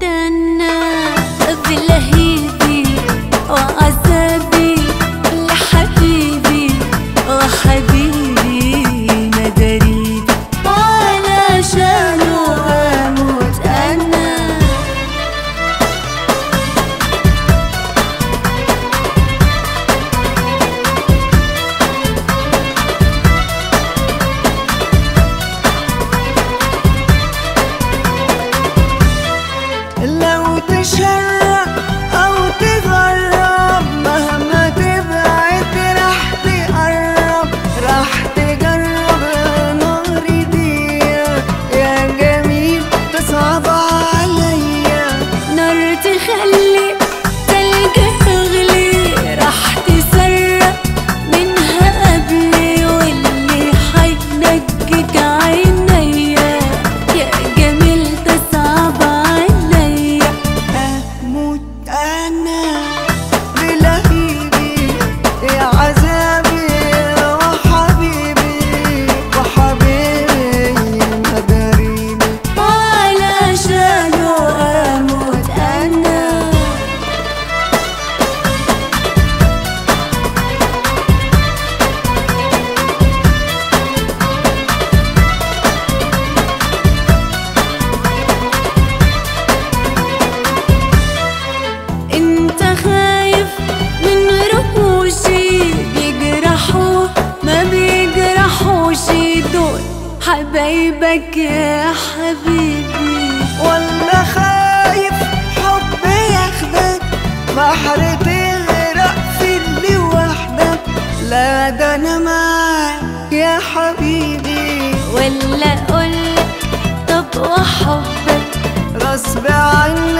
دنا بالله حبيبك يا حبيبي. ولا خايف حب ياخدك. بحر تغرق في وحدك. لا ده أنا معاك يا حبيبي. ولا اقولك طب وحبك. غصب عنك